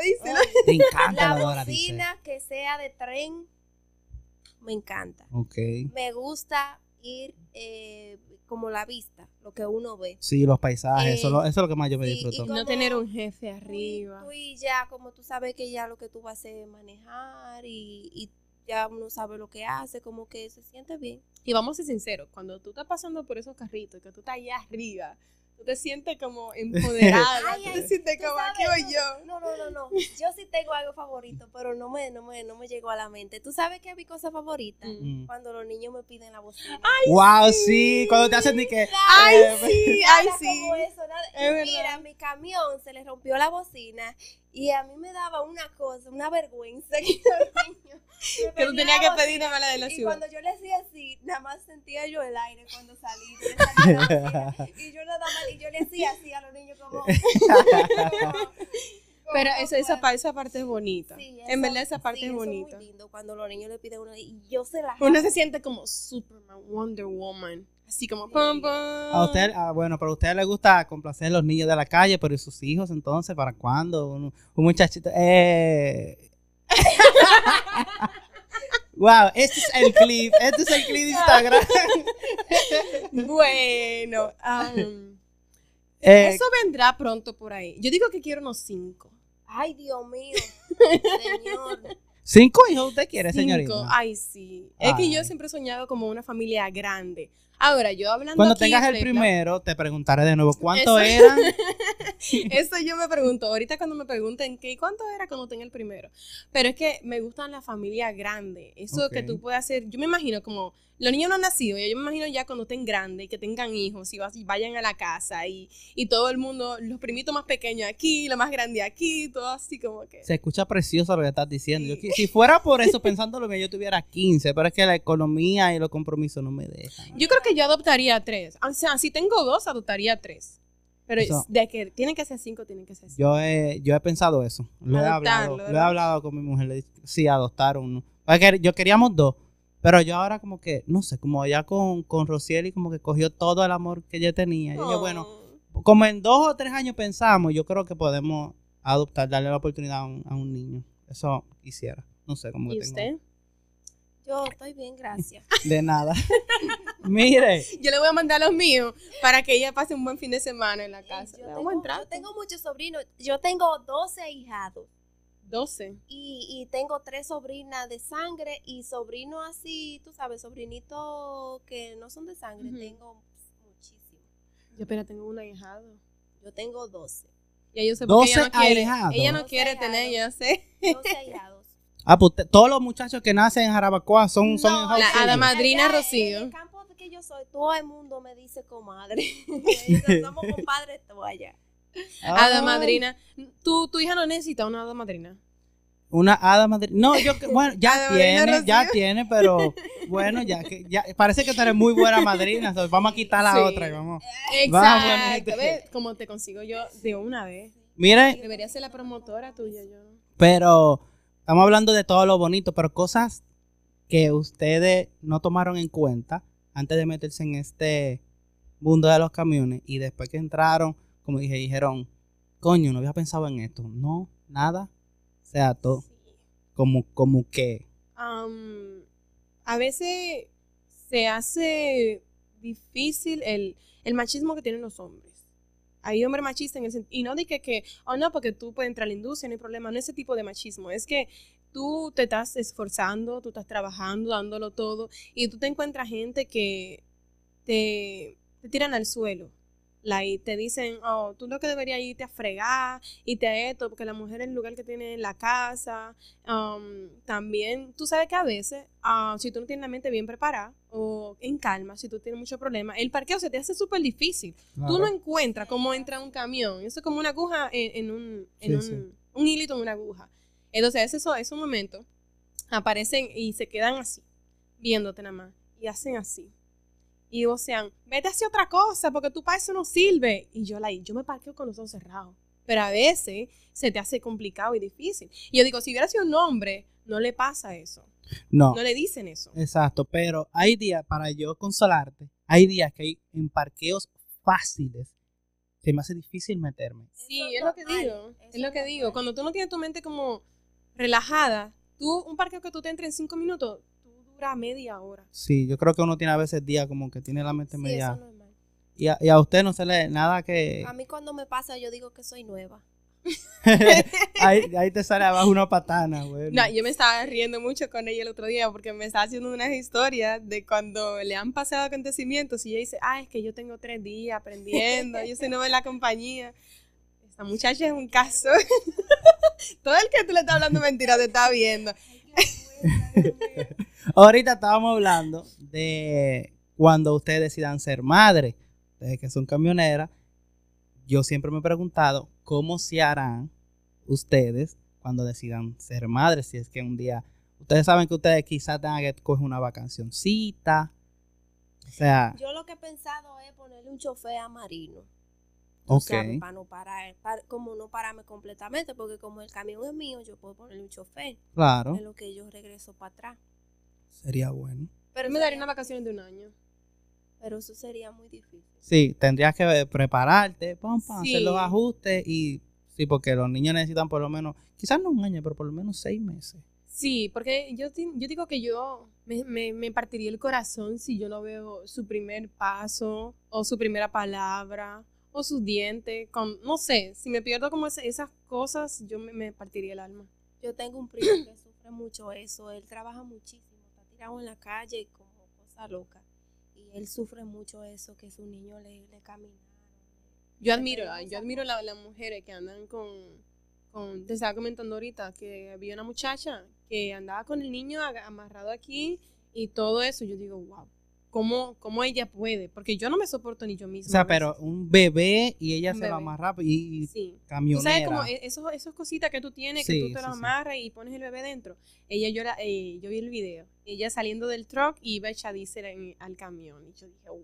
dice, ¿no? Te encanta La el olor a diésel. bocina que sea de tren, me encanta. Ok. Me gusta ir eh, como la vista, lo que uno ve. Sí, los paisajes, eso, Eh, es lo- eso es lo que más yo me sí, disfruto. y No como- tener un jefe arriba. tú y ya, como tú sabes que ya lo que tú vas a hacer es manejar y, y ya uno sabe lo que hace, como que se siente bien. Y vamos a ser sinceros, cuando tú estás pasando por esos carritos, que tú estás allá arriba, tú te sientes como empoderada, Ay, tú ay, te sientes tú como sabes, aquí voy no, yo. No, no, no, no. Yo sí tengo algo favorito, pero no me, no me, no me llegó a la mente. ¿Tú sabes qué es mi cosa favorita? Mm. Mm. Cuando los niños me piden la bocina. wow, sí, cuando te hacen ni que. Ay, eh, sí, ay, sí. como eso, nada. Es Y verdad. mira, mi camión se le rompió la bocina y a mí me daba una cosa, una vergüenza que me Que tú tenías que pedir bocina. nada más la de la Y ciudad. cuando yo le hacía así, nada más sentía yo el aire cuando salí. yo salía y yo nada más, y yo le hacía así a los niños como... Pero como esa, esa, fuera. pa- esa parte es bonita. Sí, en eso- verdad esa parte sí, es eso bonita. muy lindo cuando los niños le piden uno y yo se la Uno se siente como Superman, Wonder Woman. Así como pam, pam. A usted, ah, bueno, pero a usted le gusta complacer a los niños de la calle, pero ¿y sus hijos entonces? ¿Para cuándo? Un, un muchachito. Eh. wow, este es el clip. Este es el clip de Instagram. Bueno, um, Eh, eso vendrá pronto por ahí. Yo digo que quiero unos cinco. Ay, Dios mío. Señor. ¿Cinco hijos usted quiere, Cinco. señorita? Ay, sí. Es que yo siempre he soñado como una familia grande. Ahora, yo hablando Cuando aquí, tengas el primero, te preguntaré de nuevo cuánto Eso. eran. Eso yo me pregunto. Ahorita cuando me pregunten qué cuánto era cuando tenga el primero. Pero es que me gustan las familias grandes. Eso que tú puedes hacer. Yo me imagino como los niños no han nacido. Yo me imagino ya cuando estén grandes y que tengan hijos y, vayan a la casa y, y todo el mundo, los primitos más pequeños aquí, lo más grande aquí, todo así como que. Se escucha precioso lo que estás diciendo. Yo si fuera por eso, pensándolo bien, yo tuviera 15, pero es que la economía y los compromisos no me dejan. Yo creo que yo adoptaría tres. O sea, si tengo dos, adoptaría tres. Pero Eso. de que tienen que ser cinco, tienen que ser cinco. Yo he, yo he pensado eso. Lo he hablado. Lo he hablado con mi mujer. Le dije, sí, adoptar uno. Porque yo queríamos dos. Pero yo ahora como que, no sé, como ya con, con Rocieli como que cogió todo el amor que yo tenía. Y yo, bueno, Oh. como en dos o tres años pensamos, yo creo que podemos adoptar, darle la oportunidad a un, a un niño. Eso quisiera. No sé, que ¿Y tengo- usted? Yo estoy bien, gracias. De nada. Mire, Yo le voy a mandar los míos para que ella pase un buen fin de semana en la casa. Yo tengo, vamos a entrar. yo tengo muchos sobrinos. Yo tengo 12 hijados. 12. Y, y tengo tres sobrinas de sangre y sobrinos así, tú sabes, sobrinitos que no son de sangre. Tengo muchísimos. Yo apenas tengo un ahijado. Yo tengo 12. Ya yo sé por qué ella 12 no quiere. ahijados. Ella no 12 quiere ahijados. tener, ya sé. 12 hijados. Ah, pues todos los muchachos que nacen en Jarabacoa son, son hijados la suyos. hada madrina Allá Rocío. En el campo que yo soy, todo el mundo me dice comadre. Dicen, Somos compadres todos allá. Hada Ay, madrina. ¿Tu, tu hija no necesita una hada madrina. Una hada madrina. No, yo, que- bueno, ya tiene, ya tiene, pero bueno, ya que ya parece que tú eres muy buena madrina. vamos a quitar la Sí. otra y vamos. Exacto. ¿Ves? Como te consigo yo de una vez. Mire, Debería ser la promotora tuya, yo. pero estamos hablando de todo lo bonito, pero cosas que ustedes no tomaron en cuenta antes de meterse en este mundo de los camiones y después que entraron, como dije, dijeron, coño, no había pensado en esto. No, nada. O sea, todo como, como que. Am, a veces se hace difícil el, el machismo que tienen los hombres. Hay hombres machistas en el sentido, y no de que, que, oh no, porque tú puedes entrar a la industria, no hay problema, no ese tipo de machismo, es que tú te estás esforzando, tú estás trabajando, dándolo todo, y tú te encuentras gente que te, te tiran al suelo. Y te dicen, oh, tú lo que deberías irte a fregar, irte a esto, porque la mujer es el lugar que tiene en la casa. Um, también, tú sabes que a veces, ah, si tú no tienes la mente bien preparada o en calma, si tú tienes mucho problema, el parqueo se te hace súper difícil. Tú no encuentras cómo entra un camión. Eso es como una aguja en, en un, en Sí, un, sí. un hilito en una aguja. Entonces, eso, esos momentos aparecen y se quedan así, viéndote nada más. Y hacen así. Y o sea, vete hacia otra cosa, porque tu para eso no sirve. Y yo, la, yo me parqueo con los ojos cerrados. Pero a veces se te hace complicado y difícil. Y yo digo, si hubiera sido un hombre, no le pasa eso. No, No le dicen eso. exacto, pero hay días, para yo consolarte, hay días que hay en parqueos fáciles, se me hace difícil meterme. Sí, es lo que digo. Es lo que digo. Cuando tú no tienes tu mente como relajada, tú, un parqueo que tú te entres en cinco minutos, dura media hora. Sí, yo creo que uno tiene a veces días como que tiene la mente Sí, media... eso es normal. Y a, y a usted no se le nada que... A mí cuando me pasa yo digo que soy nueva. ahí, ahí te sale abajo una patana, güey. No, yo me estaba riendo mucho con ella el otro día porque me estaba haciendo unas historias de cuando le han pasado acontecimientos y ella dice, ah, es que yo tengo tres días aprendiendo, yo soy nueva en la compañía. Esta muchacha es un caso. Todo el que tú le estás hablando mentira te está viendo. Ahorita estábamos hablando de cuando ustedes decidan ser madres, ustedes que son camioneras. Yo siempre me he preguntado cómo se harán ustedes cuando decidan ser madres, si es que un día ustedes saben que ustedes quizás tengan que coger una vacacioncita. O sea, Yo lo que he pensado es ponerle un chofer a Marino. ok, Para no parar, para- como no pararme completamente, porque como el camión es mío, yo puedo ponerle un chofer claro, en lo que yo regreso para atrás. Sería bueno. Pero me daría unas vacaciones de un año. Pero eso sería muy difícil. Sí, tendrías que prepararte, pam, pam, hacer los ajustes y sí, porque los niños necesitan por lo menos, quizás no un año, pero por lo menos seis meses. Sí, porque yo, ti- yo digo que yo me, me, me partiría el corazón si yo no veo su primer paso o su primera palabra o sus dientes. Con, no sé, si me pierdo como ese- esas cosas, yo me, me partiría el alma. Yo tengo un primo que sufre mucho eso. Él trabaja muchísimo, tirado en la calle como cosa loca. Y él sufre mucho eso, que su niño le, le caminaron. Yo admiro, yo admiro la- las mujeres que andan con, con, te estaba comentando ahorita que había una muchacha que andaba con el niño amarrado aquí y todo eso. Yo digo, wow, ¿cómo, cómo ella puede? Porque yo no me soporto ni yo O misma. sea, a veces. pero un bebé y ella Un se lo bebé. amarra y, y Sí. Camionera. sabes como e- esos, esos cositas que tú tienes, que Sí, tú te sí, lo sí. amarras y pones el bebé dentro. Ella, yo, la- eh, yo vi el video. Ella saliendo del truck y iba echadiza en- al camión. Y yo dije, wow,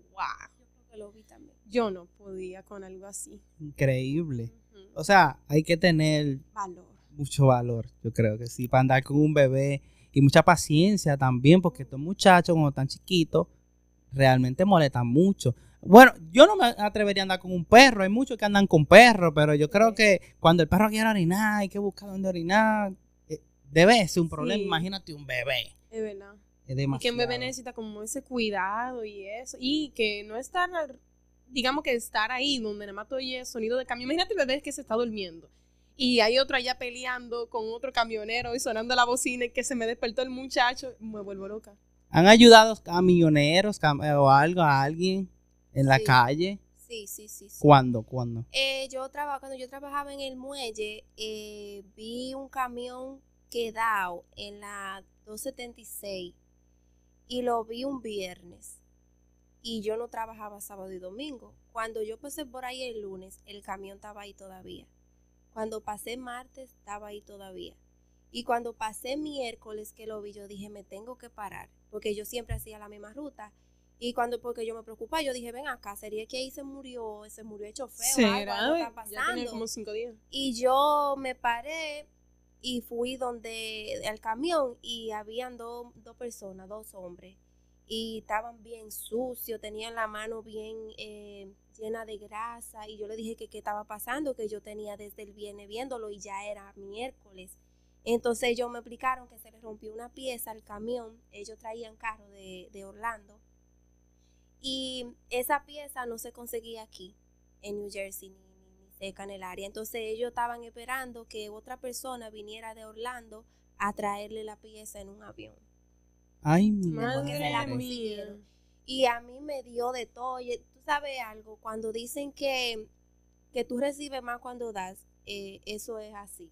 Yo creo que lo vi también. yo no podía con algo así. Increíble. O sea, hay que tener Valor. mucho valor, yo creo que sí, para andar con un bebé y mucha paciencia también, porque estos muchachos cuando están chiquitos realmente molestan mucho. Bueno, yo no me atrevería a andar con un perro, hay muchos que andan con perros, pero yo creo que cuando el perro quiere orinar, hay que buscar dónde orinar. eh, Debe ser un problema, Sí. imagínate un bebé. Es verdad. Es Y demasiado. que un bebé necesita como ese cuidado y eso. Y que no estar, digamos que estar ahí donde nada más tú oyes sonido de camión. Imagínate el bebé que se está durmiendo. Y hay otro allá peleando con otro camionero y sonando la bocina y que se me despertó el muchacho. Me vuelvo loca. ¿Han ayudado camioneros cam- eh, o algo a alguien en la Sí. calle? Sí, sí, sí. sí. ¿Cuándo? ¿Cuándo? Eh, yo cuando yo trabajaba en el muelle, eh, vi un camión quedado en la 276 y lo vi un viernes. Y yo no trabajaba sábado y domingo. Cuando yo pasé por ahí el lunes, el camión estaba ahí todavía. Cuando pasé martes, estaba ahí todavía. Y cuando pasé miércoles que lo vi, yo dije, me tengo que parar, porque yo siempre hacía la misma ruta. Y cuando, porque yo me preocupaba, yo dije, ven acá, sería que ahí se murió, se murió hecho feo, algo, algo está Ya tenía pasando. como cinco días. Y yo me paré y fui donde al camión y habían dos dos personas, dos hombres. Y estaban bien sucios, tenían la mano bien eh, llena de grasa. Y yo le dije que qué estaba pasando, que yo tenía desde el viernes viéndolo y ya era miércoles. Entonces ellos me explicaron que se les rompió una pieza al camión. Ellos traían carro de, de Orlando. Y esa pieza no se conseguía aquí, en New Jersey, ni, ni- ni cerca en el área. Entonces ellos estaban esperando que otra persona viniera de Orlando a traerle la pieza en un avión. Ay, mi Madre la. Y a mí me dio de todo. Tú sabes algo, cuando dicen que, que tú recibes más cuando das, eh, eso es así.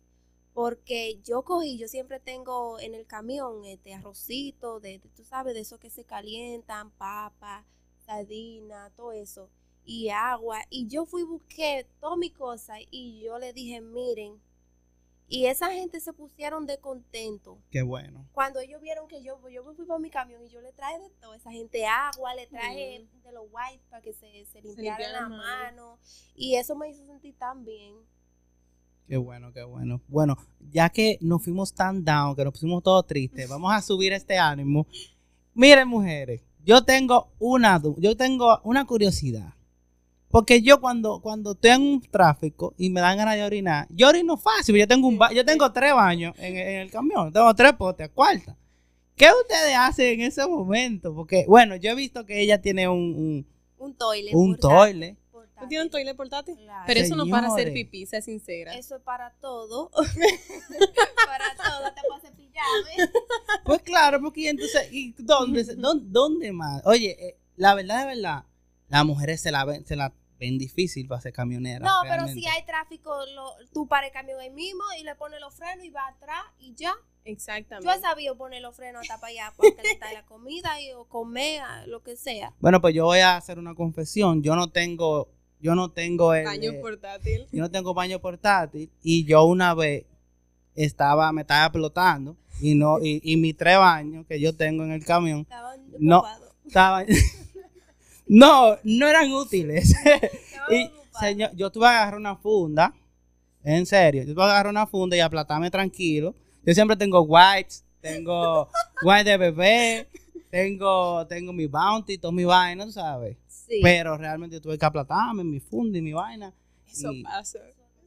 Porque yo cogí, yo siempre tengo en el camión este arrocito, de, de- tú sabes, de esos que se calientan, papa, sardina, todo eso, y agua. Y yo fui, busqué todas mis cosas y yo le dije, miren, y esa gente se pusieron de contento Qué bueno. cuando ellos vieron que yo, yo me fui por mi camión y yo le traje de todo, esa gente agua, le traje de los wipes para que se, se limpiaran las manos. Y eso me hizo sentir tan bien. Qué bueno, qué bueno. Bueno, ya que nos fuimos tan down, que nos pusimos todos tristes, vamos a subir este ánimo. Miren, mujeres, yo tengo una, yo tengo una curiosidad. Porque yo cuando, cuando estoy en un tráfico y me dan ganas de orinar, yo orino fácil. Yo tengo un ba- yo tengo tres baños en, en el camión, tengo tres potes, cuarta. ¿Qué ustedes hacen en ese momento? Porque, bueno, yo he visto que ella tiene un, Un un, un portátil, toilet. Portátil. ¿Tú tienes un toilet portátil? Claro. Pero eso no para hacer Señores. pipí, sea sincera. Eso es para todo. para todo, te puedes cepillar, ¿ves? Pues claro, porque entonces, ¿y dónde, se- dónde, dónde más? Oye, eh, la verdad, de verdad, las mujeres se la ven, se la ven difícil para ser camionera. No, pero si hay tráfico, lo, tú paras el camión ahí mismo y le pones los frenos y va atrás y ya. Yo he Exactamente. sabido poner los frenos hasta para allá, para calentar la comida y, o comer, lo que sea. Bueno, pues yo voy a hacer una confesión. Yo no tengo, yo no tengo el, Baño eh, portátil. yo no tengo baño portátil y yo una vez estaba, me estaba explotando y no, y, y mis tres baños que yo tengo en el camión Estaban No. estaban, no, no eran útiles. Estaban Y, señor, yo tuve que agarrar una funda, en serio, yo tuve que agarrar una funda y aplatarme tranquilo. Yo siempre tengo wipes, tengo wipes de bebé, tengo, tengo mi bounty, todo mi vaina, ¿sabes? Sí. Pero realmente tuve que aplatarme mi funda y mi vaina. Eso Y- pasa.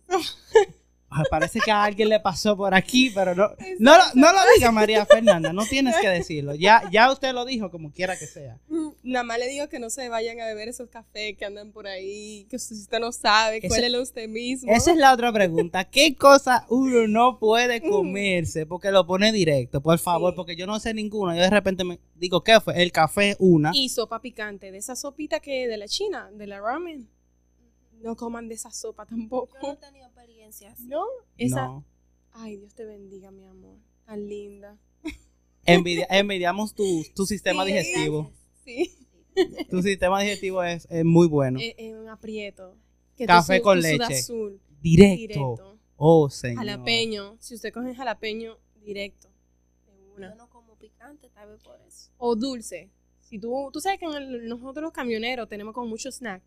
Ah, Parece que a alguien le pasó por aquí, pero no, no, lo- no lo diga María Fernanda, no tienes que decirlo. Ya, ya usted lo dijo como quiera que sea. Mm, Nada más le digo que no se vayan a beber esos cafés que andan por ahí, que si usted no sabe, cuélelo usted mismo. Esa es la otra pregunta. ¿Qué cosa uno no puede comerse porque lo pone directo? Por favor, Sí. porque yo no sé ninguno. Yo de repente me digo, ¿qué fue? El café, una. Y sopa picante, de esa sopita que de la China, de la ramen. No coman de esa sopa Yo no he tampoco. No, esa. No. Ay, Dios te bendiga, mi amor. Tan linda. Envidia- envidiamos tu, tu sistema Sí, digestivo. Sí. Tu sistema digestivo es, es muy bueno. Es, es un aprieto. Que Café con leche. sudazul, Directo. directo. Oh, señor. Jalapeño. Si usted coge jalapeño, directo. Yo no como picante, tal vez por eso. O dulce. Si tú, tú sabes que en el- nosotros los camioneros tenemos como mucho snack.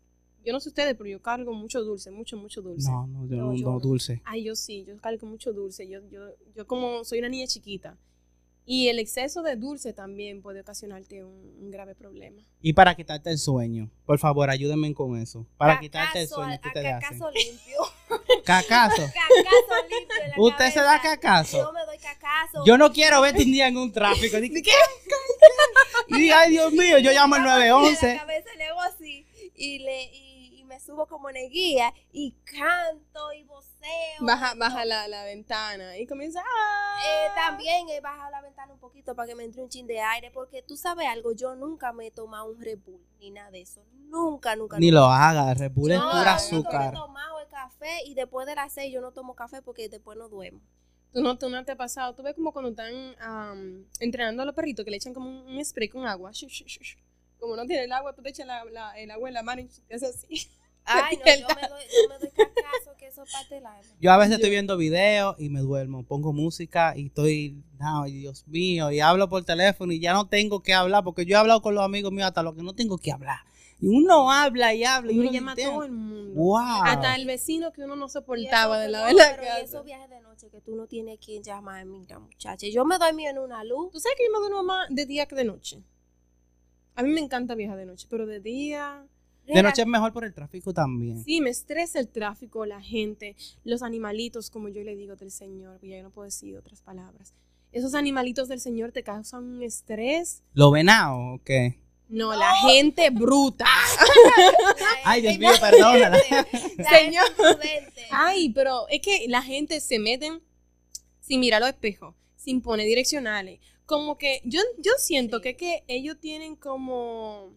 Yo no sé ustedes, pero yo cargo mucho dulce, mucho, mucho dulce. No, no, yo No, no, yo no, dulce. Ay, yo sí, yo cargo mucho dulce. Yo, yo, yo como soy una niña chiquita. Y el exceso de dulce también puede ocasionarte un, un grave problema. Y para quitarte el sueño, por favor, ayúdenme con eso. Para quitarte el sueño hacen. cacazo limpio. Cacazo. cacazo limpio en la ¿Usted se da cacazo? Yo me doy cacazo. Yo no quiero verte un día en un tráfico. Di, ¿Qué? Y ay, Dios mío, yo llamo al En la 911. cabeza le hago así y, le, y me subo como neguía y canto y voceo. Baja, baja la, la ventana y comienza. Eh, ¡ah! también he bajado la ventana un poquito para que me entre un chin de aire, porque tú sabes algo, yo nunca me he tomado un Red Bull, ni nada de eso. Nunca, nunca. Ni nunca. lo haga, el Red Bull es pura azúcar. he tomado es café y después de las seis yo no tomo café porque después no duermo. ¿Tú no, tú no te ha pasado? ¿Tú ves como cuando están am, entrenando a los perritos que le echan como un, un spray con agua? Como no tiene el agua, tú te echas la- la- el agua en la mano y es así. Ay, no, yo me doy, yo me doy cacazo, que eso es parte del alma. Yo a veces Yo- estoy viendo videos y me duermo, pongo música y estoy, ay Dios mío, y hablo por teléfono y ya no tengo que hablar, porque yo he hablado con los amigos míos hasta lo que no tengo que hablar. Y uno habla y habla y Uno uno llama a todo el mundo. wow. Hasta el vecino que uno no soportaba de la no, de la pero y casa. esos viajes de noche que tú no tienes quien llamar, mira muchacha. Yo me dormí en una luz. ¿Tú sabes que yo me duermo más de día que de noche? A mí me encanta viajar de noche, pero de día... De noche es mejor por el tráfico también. Sí, me estresa el tráfico, la gente, los animalitos, como yo le digo del Señor, porque ya yo no puedo decir otras palabras. Esos animalitos del Señor te causan un estrés. ¿Lo venado o qué? No, la gente bruta. Ay, Dios mío, perdónala. Señor. Señor. Ay, pero es que la gente se meten sin mirar los espejos, sin poner direccionales. Como que yo, yo siento Sí. que, que ellos tienen como,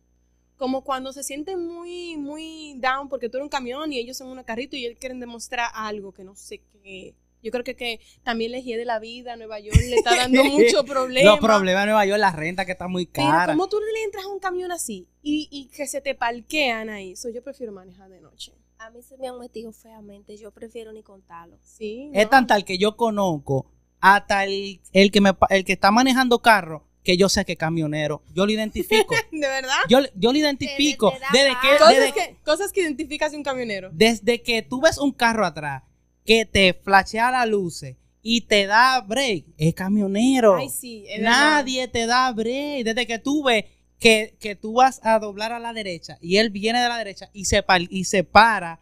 como cuando se sienten muy, muy down porque tú eres un camión y ellos son una carrito y ellos quieren demostrar algo que no sé qué. Yo creo que, que también les de la vida, Nueva York le está dando mucho problema. Los problemas de Nueva York, la renta que está muy Pero cara. ¿cómo tú le entras a un camión así y, y que se te parquean ahí? So, yo prefiero manejar de noche. A mí se me han metido feamente. Yo prefiero ni contarlo. Sí. Es tan tal que yo conozco hasta el, el que me pa- el que está manejando carro que yo sé que es camionero. Yo lo identifico. ¿De verdad? yo, yo lo identifico. da Desde que, paz. desde, Cosas que, cosas que identificas de un camionero. desde que tú ves un carro atrás que te flashea las luces y te da break, es camionero. Ay, sí, es verdad. Nadie te da break. Desde que tú ves que, que tú vas a doblar a la derecha y él viene de la derecha y se, y se para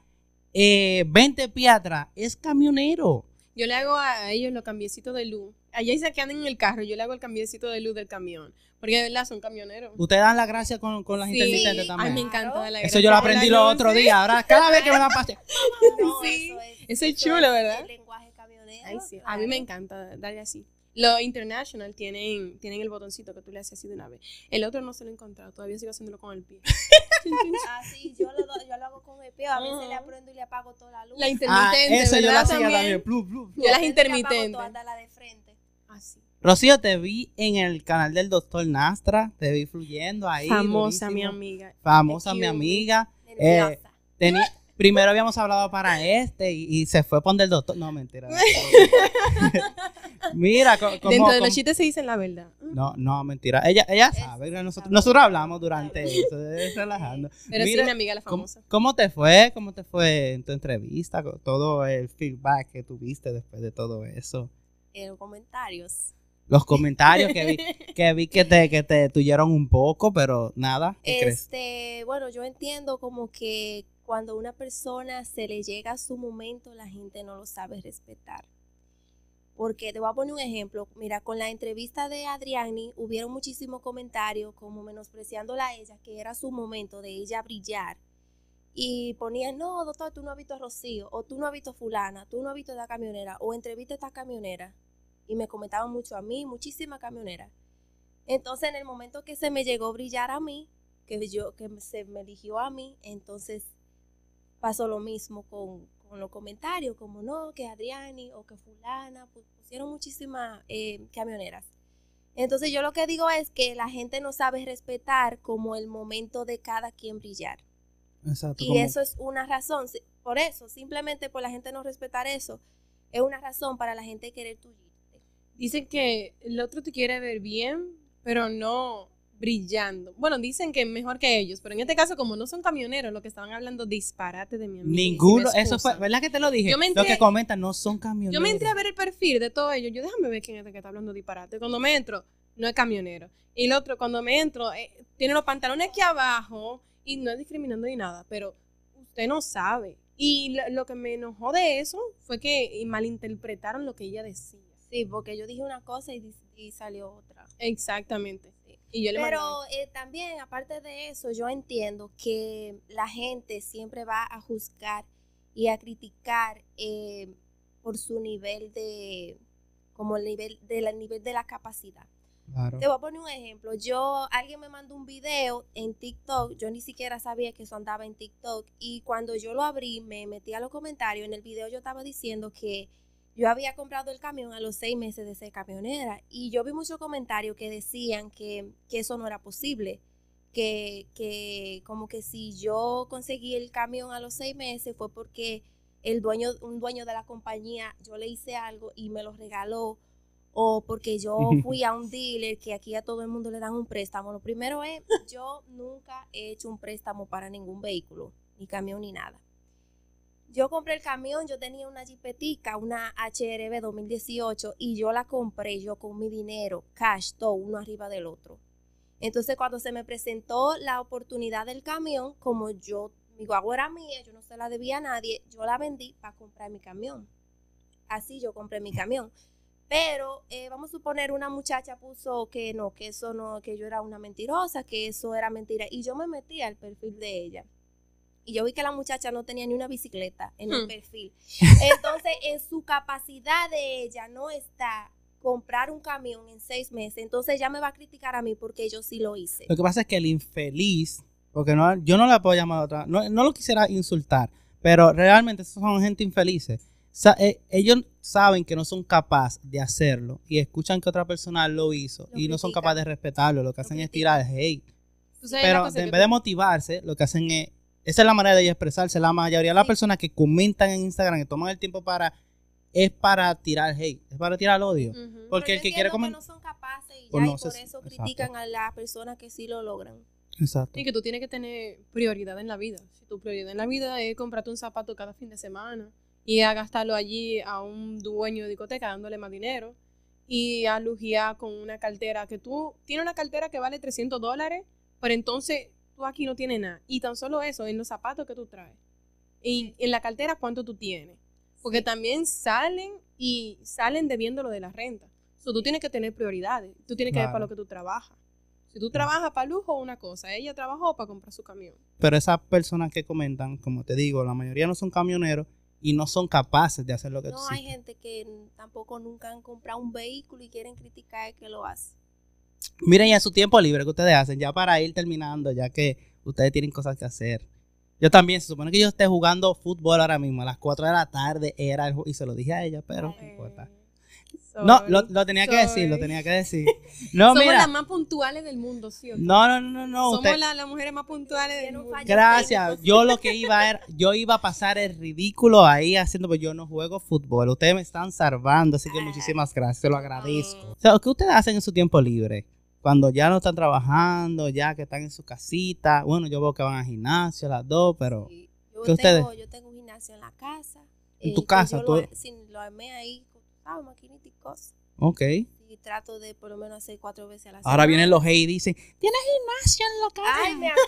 eh, 20 pies atrás, es camionero. Yo le hago a ellos los cambiecitos de luz. Allá dice que andan en el carro, yo le hago el cambiecito de luz del camión. Porque de verdad son camioneros. Ustedes dan la gracia con, con las Sí. intermitentes Ay, también. me encanta dar la Eso yo lo gracia. aprendí La los otros sí. días. Ahora, cada vez que me da pase. No, Sí. eso es, Eso es eso chulo, ¿verdad? El lenguaje camionero. Ay, sí. A mí me encanta darle así. Los International tienen, tienen el botoncito que tú le haces así de una vez. El otro no se lo he encontrado, todavía sigo haciéndolo con el pie. Ah, sí, yo lo, yo lo hago con el pie. A veces le Ajá. prendo y le apago toda la luz. La Ah, intermitente, eso yo ¿verdad? hacía También. también. Plu, plu. Yo las le apago intermitentes. toda, hasta la de frente. Así. Rocío, te vi en el canal del doctor Nastra. Te vi fluyendo ahí. Famosa, mi durísimo. amiga. Famosa, mi amiga. Nerviosa. Primero habíamos hablado para este y, y se fue por el doctor. No, mentira. Mira, co- como, Dentro de los chistes se dicen la verdad. No, no, mentira. Ella, ella sabe. Nosotros, nosotros hablamos durante eso, es relajando. Pero Mira, sí, mi amiga la ¿cómo, famosa. cómo te fue? ¿Cómo te fue en tu entrevista? Todo el feedback que tuviste después de todo eso. En los comentarios. Los comentarios que vi que, vi que te, que te tuyeron un poco, pero nada. Este, bueno, yo entiendo como que cuando una persona se le llega su momento, la gente no lo sabe respetar. Porque te voy a poner un ejemplo. Mira, con la entrevista de Adriani hubieron muchísimos comentarios como menospreciándola a ella, que era su momento de ella brillar. Y ponían, no, doctor, tú no has visto a Rocío, o tú no has visto a fulana, tú no has visto a esta camionera, o entrevista a esta camionera. Y me comentaban mucho a mí, muchísima camionera. Entonces, en el momento que se me llegó a brillar a mí, que yo, que se me eligió a mí, entonces pasó lo mismo con, con los comentarios, como no, que Adriani o que fulana, pues pusieron muchísimas eh, camioneras. Entonces yo lo que digo es que la gente no sabe respetar como el momento de cada quien brillar. Exacto. Y eso es una razón, por eso, simplemente por la gente no respetar eso, es una razón para la gente querer tullirte. Dicen que el otro te quiere ver bien, pero no brillando. Bueno, dicen que mejor que ellos, pero en este caso, como no son camioneros, lo que estaban hablando disparate de mi amigo. Ninguno, eso fue, ¿verdad que te lo dije? Yo me Lo que comentan no son camioneros. Yo me entré a ver el perfil de todos ellos. Yo déjame ver quién es el que está hablando disparate. Cuando me entro, no es camionero. Y el otro, cuando me entro, eh, tiene los pantalones aquí abajo y no es discriminando ni nada, pero usted no sabe. Y lo, lo que me enojó de eso fue que malinterpretaron lo que ella decía. Sí, porque yo dije una cosa y, y salió otra. Exactamente. Y yo le Pero eh, también, aparte de eso, yo entiendo que la gente siempre va a juzgar y a criticar eh, por su nivel de, como el nivel de la, nivel de la capacidad. Claro. Te voy a poner un ejemplo. Yo, alguien me mandó un video en TikTok, yo ni siquiera sabía que eso andaba en TikTok, y cuando yo lo abrí, me metí a los comentarios, en el video yo estaba diciendo que yo había comprado el camión a los seis meses de ser camionera, y yo vi muchos comentarios que decían que, que eso no era posible, que, que como que si yo conseguí el camión a los seis meses fue porque el dueño, un dueño de la compañía, yo le hice algo y me lo regaló, o porque yo fui a un dealer que aquí a todo el mundo le dan un préstamo. Lo primero es, yo nunca he hecho un préstamo para ningún vehículo, ni camión ni nada. Yo compré el camión, yo tenía una jipetica, una HRB 2018, y yo la compré yo con mi dinero, cash, todo, uno arriba del otro. Entonces, cuando se me presentó la oportunidad del camión, como yo, mi guagua era mía, yo no se la debía a nadie, yo la vendí para comprar mi camión. Así yo compré mi camión. Pero eh, vamos a suponer una muchacha puso que no, que eso no, que yo era una mentirosa, que eso era mentira. Y yo me metí al perfil de ella. Y yo vi que la muchacha no tenía ni una bicicleta en el Hmm. perfil. Entonces, en su capacidad de ella no está comprar un camión en seis meses. Entonces ella me va a criticar a mí porque yo sí lo hice. Lo que pasa es que el infeliz, porque no, yo no la puedo llamar otra, no, no lo quisiera insultar, pero realmente esos son gente infelices. Sa- eh, ellos saben que no son capaces de hacerlo y escuchan que otra persona lo hizo Lo y no son capaces de respetarlo. Lo que Lo hacen es tirar hate. Pero en vez de motivarse, lo que hacen es. Esa es la manera de expresarse. La mayoría de las personas que comentan en Instagram, que toman el tiempo para. Es para tirar hate, es para tirar odio. Porque Pero el que quiere entiendo comen- no son capaces y, ya, no y por se- eso exacto. critican a las personas que sí lo logran. Exacto. Y que tú tienes que tener prioridad en la vida. Si tu prioridad en la vida es comprarte un zapato cada fin de semana y a gastarlo allí a un dueño de discoteca dándole más dinero y a lujiar con una cartera que tú tienes una cartera que vale 300 dólares, pero entonces tú aquí no tienes nada. Y tan solo eso, en los zapatos que tú traes. Y en la cartera, ¿cuánto tú tienes? Porque también salen y salen debiendo lo de la renta. So, tú tienes que tener prioridades. Tú tienes que ver Claro. para lo que tú trabajas. Si tú trabajas para lujo, una cosa. Ella trabajó para comprar su camión. Pero esas personas que comentan, como te digo, la mayoría no son camioneros y no son capaces de hacer lo que tú No hay gente que tampoco nunca han comprado un vehículo y quieren criticar el que lo hace. Miren, y en su tiempo libre que ustedes hacen, ya para ir terminando, ya que ustedes tienen cosas que hacer. Yo también, se supone que yo esté jugando fútbol ahora mismo, a las 4 de la tarde era el y se lo dije a ella, pero no importa. Sorry. No, lo, lo tenía que decir, lo tenía que decir. No, Somos mira. las más puntuales del mundo, ¿sí o qué? No, no, no, no. Somos usted- la- las mujeres más puntuales del mundo. Gracias. Yo lo que iba era, yo iba a pasar el ridículo ahí haciendo, pues yo no juego fútbol. Ustedes me están salvando, así que muchísimas gracias, se lo agradezco. O sea, ¿qué ustedes hacen en su tiempo libre? Cuando ya no están trabajando, ya que están en su casita. Bueno, yo veo que van al gimnasio las dos, pero Sí. Yo, ¿Qué tengo, ustedes? yo tengo un gimnasio en la casa. ¿En tu que casa? Yo tú- lo, sí, lo armé ahí, con, ¿sabes? Maquinita y cosas. ok. Y trato de por lo menos hacer cuatro veces a la semana. Ahora vienen los hate y dicen, tienes gimnasia en la casa. Ay, me acabo,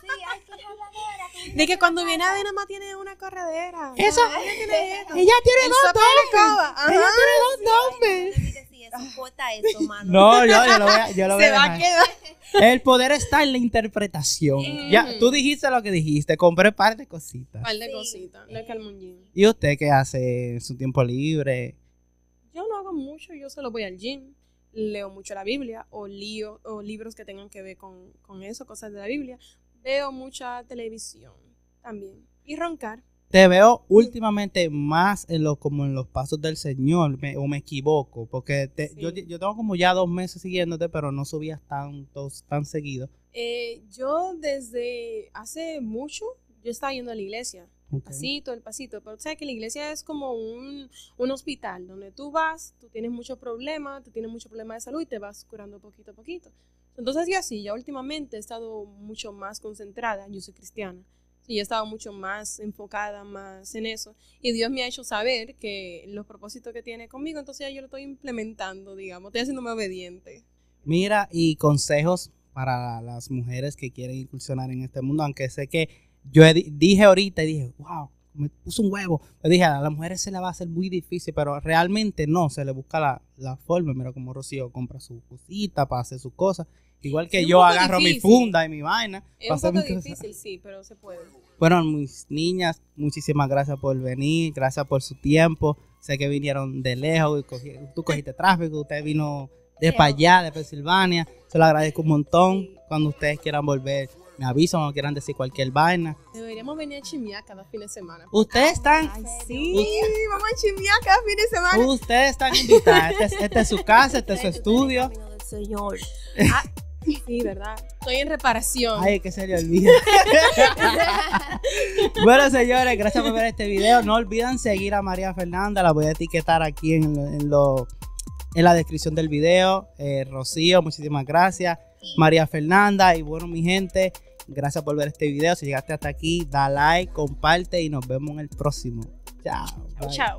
sí, ay, qué. De que cuando viene a ver, nada más tiene una corredera. Eso, Ella tiene esto. ella tiene El dos ajá. Ella tiene dos eso mano. No, yo, yo lo voy a, yo lo voy Se a va a dejar. quedar. El poder está en la interpretación. Ya, tú dijiste lo que dijiste, compré par de cositas. Par de Sí. cositas. Lo que al muñín. ¿Y usted qué hace en su tiempo libre? Yo no hago mucho, yo solo voy al gym, leo mucho la Biblia o, lío, o libros que tengan que ver con, con eso, cosas de la Biblia. Veo mucha televisión también. Y roncar. Te veo últimamente más en lo, como en los pasos del Señor, me- o me equivoco, porque te- Sí. yo, yo tengo como ya dos meses siguiéndote, pero no subías tanto, tan seguido. Eh, yo desde hace mucho, yo estaba yendo a la iglesia. Ok. pasito, el pasito. Pero sabes que la iglesia es como un, un hospital donde tú vas, tú tienes muchos problemas, tú tienes muchos problemas de salud y te vas curando poquito a poquito. Entonces yo así, ya últimamente he estado mucho más concentrada, yo soy cristiana, y he estado mucho más enfocada más en eso. Y Dios me ha hecho saber que los propósitos que tiene conmigo, entonces ya yo lo estoy implementando, digamos, estoy haciéndome obediente. Mira, y consejos para las mujeres que quieren incursionar en este mundo, aunque sé que yo dije ahorita y dije, wow, me puso un huevo. Yo dije, a las mujeres se le va a hacer muy difícil, pero realmente no, se le busca la, la forma. Mira como Rocío compra su cosita para hacer sus cosas. Igual que Es yo agarro mi funda y mi vaina. Es un poco difícil, sí, pero se puede. Bueno, mis niñas, muchísimas gracias por venir, gracias por su tiempo. Sé que vinieron de lejos, y cogi- tú cogiste tráfico, usted vino de para allá, de Pensilvania. Se lo agradezco un montón. Cuando ustedes quieran volver, me avisan o quieran decir cualquier vaina. Deberíamos venir a chimiar cada fin de semana. Ustedes están, Ay, sí, vamos a chimiar cada fin de semana. ustedes están invitadas. Este, es- este es su casa, este es su estudio. del Señor. Sí, ¿verdad? Estoy en reparación. Ay, que se le olvida. bueno, señores, gracias por ver este video. No olviden seguir a María Fernanda. La voy a etiquetar aquí en, lo- en, lo- en la descripción del video. Eh, Rocío, muchísimas gracias. María Fernanda. Y bueno, mi gente, gracias por ver este video. Si llegaste hasta aquí, da like, comparte y nos vemos en el próximo. Chao. bye. Chao.